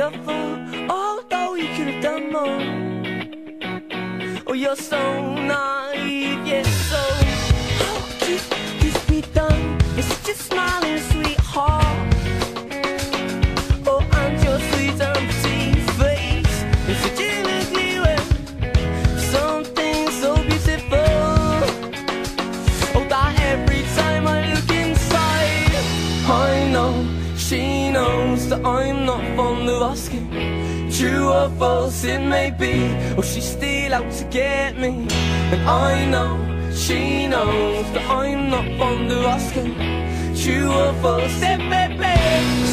for, although you could have done more. Oh, you're so naive, yes, so how could this be done? You're a smiling sweetheart. Oh, your sweet pretty face is such an ugly. Something so beautiful. Oh, she knows that I'm not fond of asking. True or false it may be, or she's still out to get me. And I know she knows that I'm not fond of asking. True or false it may be,